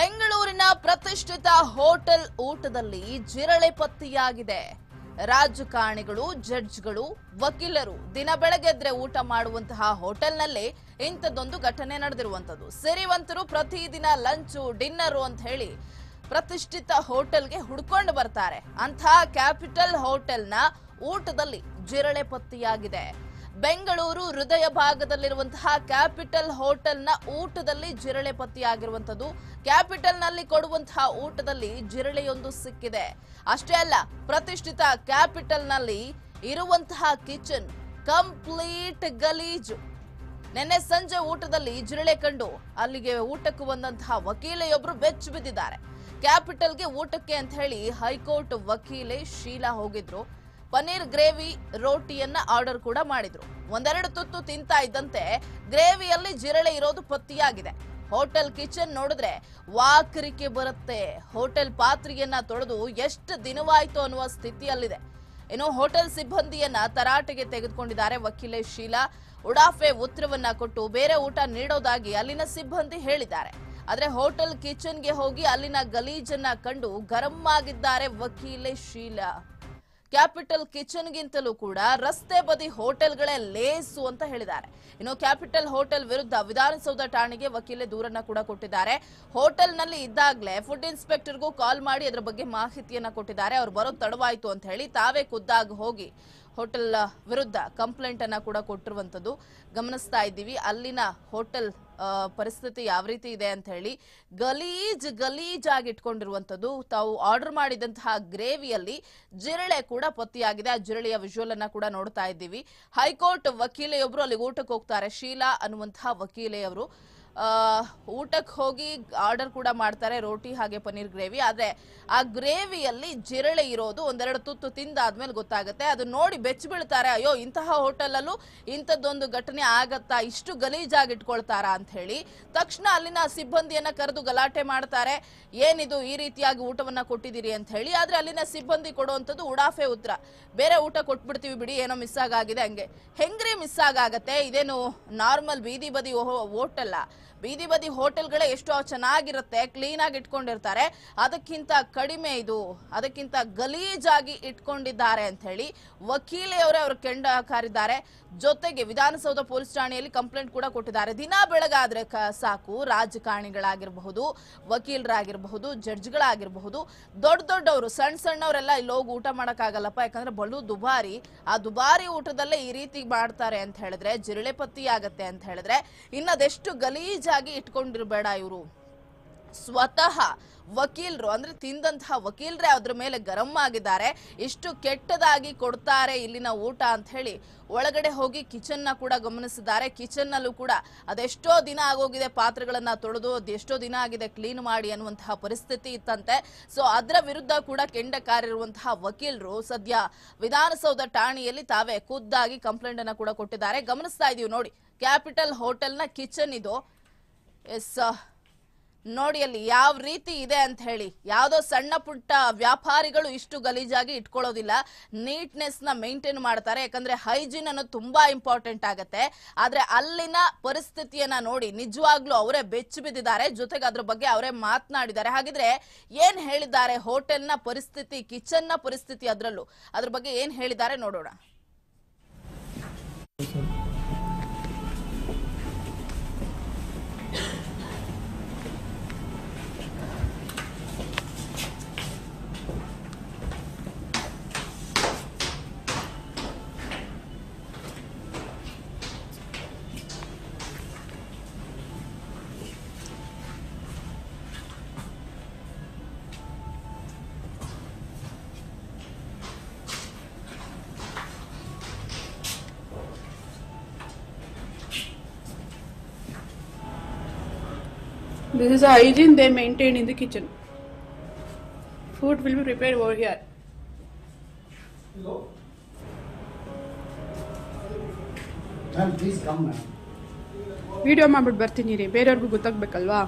ಬೆಂಗಳೂರಿನ ಪ್ರತಿಷ್ಠಿತ ಹೋಟೆಲ್ ಊಟದಲ್ಲಿ ಜಿರಳೆ ಪತ್ತೆಯಾಗಿದೆ. ರಾಜಕಾರಣಿಗಳು, ಜಡ್ಜ್ಗಳು, ವಕೀಲರು ದಿನ ಬೆಳಗ್ಗೆದ್ರೆ ಊಟ ಮಾಡುವಂತಹ ಹೋಟೆಲ್ನಲ್ಲಿ ಇಂಥದ್ದೊಂದು ಘಟನೆ ನಡೆದಿರುವಂತದ್ದು ಸಿರಿವಂತರು ಪ್ರತಿದಿನ ಲಂಚು, ಡಿನ್ನರು ಅಂತ ಹೇಳಿ ಪ್ರತಿಷ್ಠಿತ ಹೋಟೆಲ್ಗೆ ಹುಡ್ಕೊಂಡು ಬರ್ತಾರೆ. ಅಂತಹ ಕ್ಯಾಪಿಟಲ್ ಹೋಟೆಲ್ನ ಊಟದಲ್ಲಿ ಜಿರಳೆ ಪತ್ತೆಯಾಗಿದೆ. ಬೆಂಗಳೂರು ಹೃದಯ ಭಾಗದಲ್ಲಿರುವಂತಹ ಕ್ಯಾಪಿಟಲ್ ಹೋಟೆಲ್ನ ಊಟದಲ್ಲಿ ಜಿರಳೆ ಪತ್ತೆಯಾಗಿರುವಂತದ್ದು ಕ್ಯಾಪಿಟಲ್ನಲ್ಲಿ ಕೊಡುವಂತಹ ಊಟದಲ್ಲಿ ಜಿರಳೆಯೊಂದು ಸಿಕ್ಕಿದೆ. ಅಷ್ಟೇ ಅಲ್ಲ, ಪ್ರತಿಷ್ಠಿತ ಕ್ಯಾಪಿಟಲ್ನಲ್ಲಿ ಇರುವಂತಹ ಕಿಚನ್ ಕಂಪ್ಲೀಟ್ ಗಲೀಜು. ನಿನ್ನೆ ಸಂಜೆ ಊಟದಲ್ಲಿ ಜಿರಳೆ ಕಂಡು ಅಲ್ಲಿಗೆ ಊಟಕ್ಕೆ ಬಂದಂತಹ ವಕೀಲೆಯೊಬ್ರು ಬೆಚ್ಚು ಬಿದ್ದಿದ್ದಾರೆ. ಕ್ಯಾಪಿಟಲ್ಗೆ ಊಟಕ್ಕೆ ಅಂತ ಹೇಳಿ ಹೈಕೋರ್ಟ್ ವಕೀಲೆ ಶೀಲಾ ಹೋಗಿದ್ರು. ಪನ್ನೀರ್ ಗ್ರೇವಿ ರೋಟಿಯನ್ನ ಆರ್ಡರ್ ಕೂಡ ಮಾಡಿದ್ರು. ಒಂದೆರಡು ತುತ್ತು ತಿಂತಾ ಇದ್ದಂತೆ ಗ್ರೇವಿಯಲ್ಲಿ ಜಿರಳೆ ಇರೋದು ಪತ್ತಿಯಾಗಿದೆ. ಹೋಟೆಲ್ ಕಿಚನ್ ನೋಡಿದ್ರೆ ವಾಕರಿಕೆ ಬರುತ್ತೆ. ಹೋಟೆಲ್ ಪಾತ್ರೆಯನ್ನ ತೊಳೆದು ಎಷ್ಟು ದಿನವಾಯಿತು ಅನ್ನುವ ಸ್ಥಿತಿಯಲ್ಲಿದೆ. ಇನ್ನು ಹೋಟೆಲ್ ಸಿಬ್ಬಂದಿಯನ್ನ ತರಾಟೆಗೆ ತೆಗೆದುಕೊಂಡಿದ್ದಾರೆ ವಕೀಲೆ ಶೀಲಾ. ಉಡಾಫೆ ಉತ್ತರವನ್ನ ಕೊಟ್ಟು ಬೇರೆ ಊಟ ನೀಡೋದಾಗಿ ಅಲ್ಲಿನ ಸಿಬ್ಬಂದಿ ಹೇಳಿದ್ದಾರೆ. ಆದ್ರೆ ಹೋಟೆಲ್ ಕಿಚನ್ಗೆ ಹೋಗಿ ಅಲ್ಲಿನ ಗಲೀಜನ್ನ ಕಂಡು ಗರಂ ಆಗಿದ್ದಾರೆ ವಕೀಲೆ ಶೀಲಾ. ಕ್ಯಾಪಿಟಲ್ ಕಿಚನ್ಗಿಂತಲೂ ಕೂಡ ರಸ್ತೆ ಬದಿ ಹೋಟೆಲ್ಗಳೇ ಲೇಸು ಅಂತ ಹೇಳಿದ್ದಾರೆ. ಇನ್ನು ಕ್ಯಾಪಿಟಲ್ ಹೋಟೆಲ್ ವಿರುದ್ಧ ವಿಧಾನಸೌಧ ಠಾಣೆಗೆ ವಕೀಲೆ ದೂರನ್ನ ಕೂಡ ಕೊಟ್ಟಿದ್ದಾರೆ. ಹೋಟೆಲ್ನಲ್ಲಿ ಇದ್ದಾಗಲೇ ಫುಡ್ ಇನ್ಸ್ಪೆಕ್ಟರ್ಗೂ ಕಾಲ್ ಮಾಡಿ ಅದರ ಬಗ್ಗೆ ಮಾಹಿತಿಯನ್ನ ಕೊಟ್ಟಿದ್ದಾರೆ. ಅವ್ರು ಬರೋ ತಡವಾಯಿತು ಅಂತ ಹೇಳಿ ತಾವೇ ಖುದ್ದಾಗಿ ಹೋಗಿ ಹೋಟೆಲ್ ವಿರುದ್ಧ ಕಂಪ್ಲೇಂಟ್ ಅನ್ನ ಕೂಡ ಕೊಟ್ಟಿರುವಂತದ್ದು ಗಮನಿಸ್ತಾ ಇದ್ದೀವಿ. ಅಲ್ಲಿನ ಹೋಟೆಲ್ ಪರಿಸ್ಥಿತಿ ಯಾವ ರೀತಿ ಇದೆ ಅಂತ ಹೇಳಿ ಗಲೀಜ್ ಗಲೀಜಾಗಿ ಇಟ್ಕೊಂಡಿರುವಂತದ್ದು ತಾವು ಆರ್ಡರ್ ಮಾಡಿದಂತಹ ಗ್ರೇವಿಯಲ್ಲಿ ಜಿರಳೆ ಕೂಡ ಪತ್ತಿಯಾಗಿದೆ. ಆ ಜಿರಳೆಯ ವಿಜುವಲ್ ಅನ್ನ ಕೂಡ ನೋಡ್ತಾ ಇದ್ದೀವಿ. ಹೈಕೋರ್ಟ್ ವಕೀಲೆಯೊಬ್ರು ಅಲ್ಲಿ ಊಟಕ್ಕೆ ಹೋಗ್ತಾರೆ. ಶೀಲಾ ಅನ್ನುವಂತಹ ವಕೀಲೆಯವರು. ಊಟಕ್ಕೆ ಹೋಗಿ ಆರ್ಡರ್ ಕೂಡ ಮಾಡ್ತಾರೆ ರೋಟಿ ಹಾಗೆ ಪನ್ನೀರ್ ಗ್ರೇವಿ. ಆದರೆ ಆ ಗ್ರೇವಿಯಲ್ಲಿ ಜಿರಳೆ ಇರೋದು ಒಂದೆರಡು ತುತ್ತು ತಿಂದಾದ್ಮೇಲೆ ಗೊತ್ತಾಗುತ್ತೆ. ಅದು ನೋಡಿ ಬೆಚ್ಚ ಬೀಳ್ತಾರೆ, ಅಯ್ಯೋ, ಇಂತಹ ಹೋಟೆಲಲ್ಲೂ ಇಂಥದ್ದೊಂದು ಘಟನೆ ಆಗತ್ತಾ? ಇಷ್ಟು ಗಲೀಜಾಗಿ ಇಟ್ಕೊಳ್ತಾರಾ? ಅಂತ ಹೇಳಿ ತಕ್ಷಣ ಅಲ್ಲಿನ ಸಿಬ್ಬಂದಿಯನ್ನ ಕರೆದು ಗಲಾಟೆ ಮಾಡ್ತಾರೆ. ಏನಿದು ಈ ರೀತಿಯಾಗಿ ಊಟವನ್ನ ಕೊಟ್ಟಿದ್ದೀರಿ? ಅಂತ ಹೇಳಿ, ಆದ್ರೆ ಅಲ್ಲಿನ ಸಿಬ್ಬಂದಿ ಕೊಡುವಂಥದ್ದು ಉಡಾಫೆ ಉತ್ತರ ಬೇರೆ ಊಟ ಕೊಟ್ಬಿಡ್ತೀವಿ ಬಿಡಿ, ಏನೋ ಮಿಸ್ ಆಗಾಗಿದೆ ಹಂಗೆ. ಹೆಂಗ್ರಿ ಮಿಸ್ ಆಗಾಗತ್ತೆ? ಇದೇನು ನಾರ್ಮಲ್ ಬೀದಿ ಬದಿ ಹೋಟೆಲ್ಲ ಬೀದಿ ಬದಿ ಹೋಟೆಲ್ಗಳೇ ಎಷ್ಟೋ ಚೆನ್ನಾಗಿರುತ್ತೆ ಕ್ಲೀನ್ ಆಗಿ ಇಟ್ಕೊಂಡಿರ್ತಾರೆ. ಅದಕ್ಕಿಂತ ಕಡಿಮೆ ಇದು, ಅದಕ್ಕಿಂತ ಗಲೀಜಾಗಿ ಇಟ್ಕೊಂಡಿದ್ದಾರೆ ಅಂತ ಹೇಳಿ ವಕೀಲೆಯವರೇ ಅವರು ಕೆಂಡ ಕಾರಿದ್ದಾರೆ ಜೊತೆಗೆ ವಿಧಾನಸೌಧ ಪೊಲೀಸ್ ಠಾಣೆಯಲ್ಲಿ ಕಂಪ್ಲೇಂಟ್ ಕೂಡ ಕೊಟ್ಟಿದ್ದಾರೆ. ದಿನ ಬೆಳಗಾದ್ರೆ ಸಾಕು, ರಾಜಕಾರಣಿಗಳಾಗಿರಬಹುದು, ವಕೀಲರಾಗಿರಬಹುದು, ಜಡ್ಜ್ಗಳಾಗಿರಬಹುದು. ದೊಡ್ಡ ದೊಡ್ಡವರು ಸಣ್ಣ ಸಣ್ಣವರೆಲ್ಲ ಇಲ್ಲಿ ಹೋಗಿ ಊಟ ಮಾಡೋಕ್ಕಾಗಲ್ಲಪ್ಪ, ಯಾಕಂದ್ರೆ ಬಲು ದುಬಾರಿ. ಆ ದುಬಾರಿ ಊಟದಲ್ಲೇ ಈ ರೀತಿ ಮಾಡ್ತಾರೆ ಅಂತ ಹೇಳಿದ್ರೆ ಜಿರಳೆ ಪತ್ತಿ ಆಗತ್ತೆ ಅಂತ ಹೇಳಿದ್ರೆ ಇನ್ನದೆಷ್ಟು ಗಲೀಜಾಗಿ ಇಟ್ಕೊಂಡಿರ್ಬೇಡ ಇವರು. ಸ್ವತಃ ವಕೀಲರು, ಅಂದ್ರೆ ತಿಂದಂತಹ ವಕೀಲರೇ ಅದ್ರ ಮೇಲೆ ಗರಂ ಆಗಿದ್ದಾರೆ. ಇಷ್ಟು ಕೆಟ್ಟದಾಗಿ ಕೊಡ್ತಾರೆ ಇಲ್ಲಿನ ಊಟ ಅಂತ ಹೇಳಿ ಒಳಗಡೆ ಹೋಗಿ ಕಿಚನ್ನ ಕೂಡ ಗಮನಿಸಿದ್ದಾರೆ. ಕಿಚನ್ ನಲ್ಲೂ ಕೂಡ ಅದೆಷ್ಟೋ ದಿನ ಆಗೋಗಿದೆ ಪಾತ್ರೆಗಳನ್ನ ತೊಳೆದು, ಅದೆಷ್ಟೋ ದಿನ ಆಗಿದೆ ಕ್ಲೀನ್ ಮಾಡಿ ಅನ್ನುವಂತಹ ಪರಿಸ್ಥಿತಿ ಇತ್ತಂತೆ. ಸೊ ಅದರ ವಿರುದ್ಧ ಕೂಡ ಕೆಂಡ ಕಾರಿರುವಂತಹ ವಕೀಲರು ಸದ್ಯ ವಿಧಾನಸೌಧ ಠಾಣೆಯಲ್ಲಿ ತಾವೇ ಖುದ್ದಾಗಿ ಕಂಪ್ಲೇಂಟ್ ಅನ್ನ ಕೂಡ ಕೊಟ್ಟಿದ್ದಾರೆ. ಗಮನಿಸ್ತಾ ಇದೀವಿ ನೋಡಿ, ಕ್ಯಾಪಿಟಲ್ ಹೋಟೆಲ್ನ ಕಿಚನ್ ಇದು. ಎಸ್ ನೋಡಿ ಅಲ್ಲಿ ಯಾವ ರೀತಿ ಇದೆ ಅಂತ ಹೇಳಿ. ಯಾವುದೋ ಸಣ್ಣ ಪುಟ್ಟ ವ್ಯಾಪಾರಿಗಳು ಇಷ್ಟು ಗಲೀಜಾಗಿ ಇಟ್ಕೊಳ್ಳೋದಿಲ್ಲ. ನೀಟ್ನೆಸ್ನ ಮೇಂಟೈನ್ ಮಾಡ್ತಾರೆ. ಯಾಕಂದ್ರೆ ಹೈಜೀನ್ ಅನ್ನೋದು ತುಂಬಾ ಇಂಪಾರ್ಟೆಂಟ್ ಆಗುತ್ತೆ. ಆದ್ರೆ ಅಲ್ಲಿನ ಪರಿಸ್ಥಿತಿಯನ್ನ ನೋಡಿ ನಿಜವಾಗ್ಲೂ ಅವರೇ ಬೆಚ್ಚು ಬಿದ್ದಿದ್ದಾರೆ. ಜೊತೆಗೆ ಅದ್ರ ಬಗ್ಗೆ ಅವರೇ ಮಾತನಾಡಿದ್ದಾರೆ. ಹಾಗಿದ್ರೆ ಏನ್ ಹೇಳಿದ್ದಾರೆ ಹೋಟೆಲ್ನ ಪರಿಸ್ಥಿತಿ, ಕಿಚನ್ನ ಪರಿಸ್ಥಿತಿ ಅದರಲ್ಲೂ? ಅದ್ರ ಬಗ್ಗೆ ಏನ್ ಹೇಳಿದ್ದಾರೆ ನೋಡೋಣ. This is the hygiene they maintain in the kitchen. Food will be prepared over here. Hello? Ma'am, please come, ma'am. Video ಮಾಡ್ಬಿಟ್ಟು ಬರ್ತೀನಿ ರೀ ಬೇರೆಯವ್ರಿಗೂ ಗೊತ್ತಾಗ್ಬೇಕಲ್ವಾ